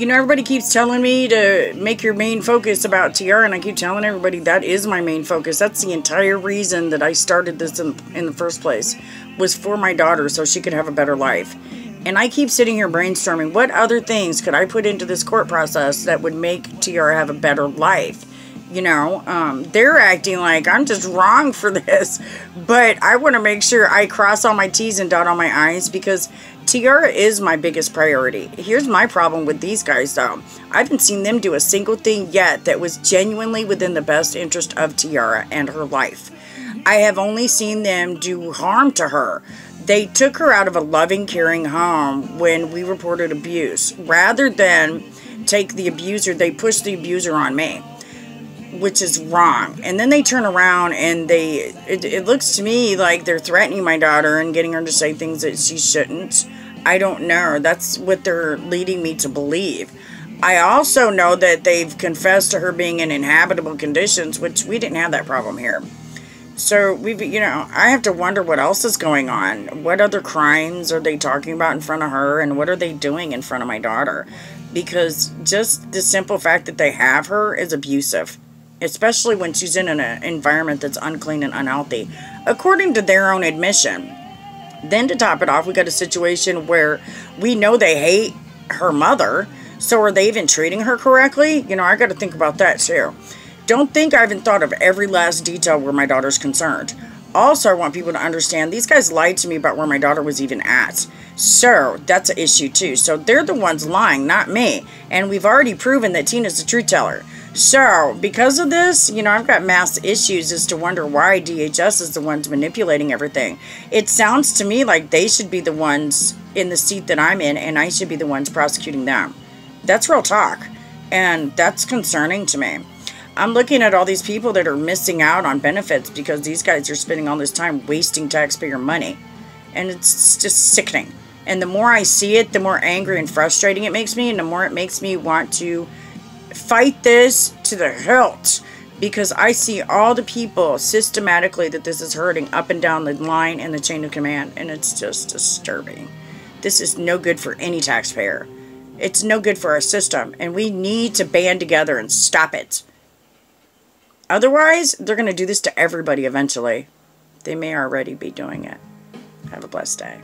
You know, everybody keeps telling me to make your main focus about TR, and I keep telling everybody that is my main focus. That's the entire reason that I started this in, in the first place, was for my daughter so she could have a better life. And I keep sitting here brainstorming what other things could I put into this court process that would make TR have a better life. You know, um, they're acting like I'm just wrong for this, but I want to make sure I cross all my T's and dot all my I's because Tiara is my biggest priority. Here's my problem with these guys though. I haven't seen them do a single thing yet that was genuinely within the best interest of Tiara and her life. I have only seen them do harm to her. They took her out of a loving, caring home when we reported abuse. Rather than take the abuser, they pushed the abuser on me which is wrong. And then they turn around and they, it, it, looks to me like they're threatening my daughter and getting her to say things that she shouldn't. I don't know. That's what they're leading me to believe. I also know that they've confessed to her being in inhabitable conditions, which we didn't have that problem here. So we've, you know, I have to wonder what else is going on. What other crimes are they talking about in front of her, and what are they doing in front of my daughter? Because just the simple fact that they have her is abusive, especially when she's in an environment that's unclean and unhealthy, according to their own admission. Then to top it off, we got a situation where we know they hate her mother. So are they even treating her correctly? You know, I got to think about that too. Don't think I haven't thought of every last detail where my daughter's concerned. Also, I want people to understand these guys lied to me about where my daughter was even at. So, that's an issue too. So, they're the ones lying, not me. And we've already proven that Tina's the truth teller. So, because of this, you know, I've got mass issues as to wonder why DHS is the ones manipulating everything. It sounds to me like they should be the ones in the seat that I'm in, and I should be the ones prosecuting them. That's real talk, and that's concerning to me. I'm looking at all these people that are missing out on benefits because these guys are spending all this time wasting taxpayer money, and it's just sickening. And the more I see it, the more angry and frustrating it makes me, and the more it makes me want to fight this to the hilt because I see all the people systematically that this is hurting up and down the line in the chain of command, and it's just disturbing. This is no good for any taxpayer. It's no good for our system, and we need to band together and stop it. Otherwise, they're going to do this to everybody eventually. They may already be doing it. Have a blessed day.